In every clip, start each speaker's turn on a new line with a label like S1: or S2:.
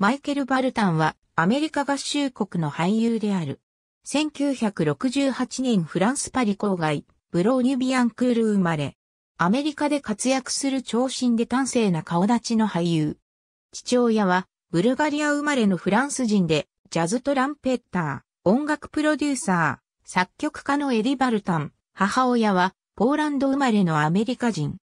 S1: マイケル・バルタンはアメリカ合衆国の俳優である。1968年フランスパリ郊外、ブローニュビアンクール生まれ。アメリカで活躍する長身で端正な顔立ちの俳優。父親はブルガリア生まれのフランス人で、ジャズトランペッター、音楽プロデューサー、作曲家のエディ・バルタン。母親はポーランド生まれのアメリカ人。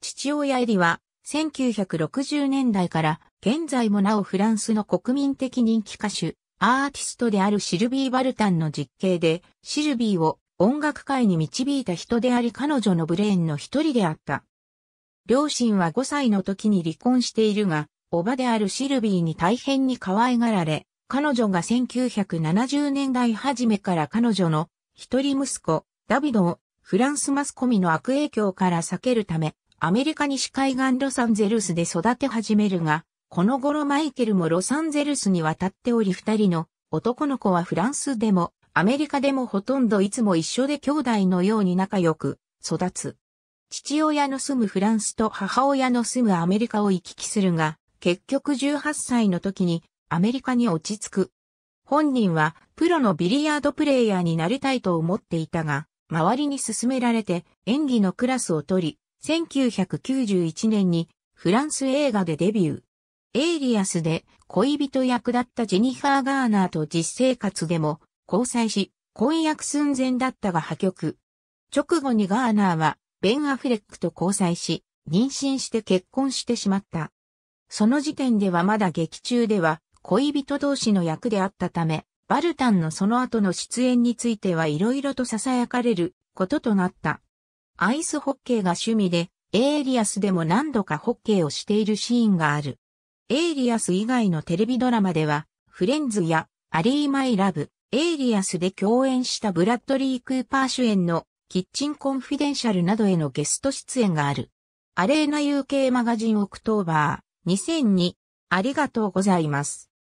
S1: 父親エディは1960年代から現在もなおフランスの国民的人気歌手、アーティストであるシルビー・バルタンの実刑で、シルビーを音楽界に導いた人であり彼女のブレーンの一人であった。両親は5歳の時に離婚しているが、おばであるシルビーに大変に可愛がられ、彼女が1970年代初めから彼女の一人息子、ダビドをフランスマスコミの悪影響から避けるため、アメリカ西海岸ロサンゼルスで育て始めるが、この頃マイケルもロサンゼルスに渡っており二人の男の子はフランスでもアメリカでもほとんどいつも一緒で兄弟のように仲良く育つ。父親の住むフランスと母親の住むアメリカを行き来するが、結局18歳の時にアメリカに落ち着く。本人はプロのビリヤードプレイヤーになりたいと思っていたが、周りに勧められて演技のクラスを取り、1991年にフランス映画でデビュー。エイリアスで恋人役だったジェニファー・ガーナーと実生活でも交際し、婚約寸前だったが破局。直後にガーナーはベン・アフレックと交際し、妊娠して結婚してしまった。その時点ではまだ劇中では恋人同士の役であったため、バルタンのその後の出演についてはいろいろと囁かれることとなった。アイスホッケーが趣味で、エイリアスでも何度かホッケーをしているシーンがある。エイリアス以外のテレビドラマでは、フレンズやアリー・マイ・ラブ、エイリアスで共演したブラッドリー・クーパー主演のキッチン・コンフィデンシャルなどへのゲスト出演がある。アレーナ UK マガジンオクトーバー2002ありがとうございます。